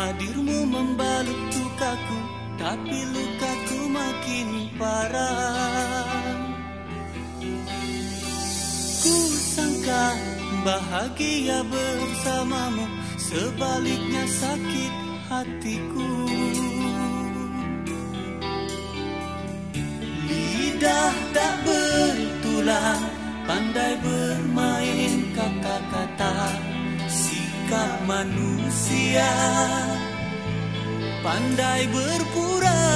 Hadirmu membalut lukaku Tapi lukaku makin parah. Ku sangka bahagia bersamamu Sebaliknya sakit hatiku Sikap manusia Pandai berpura-pura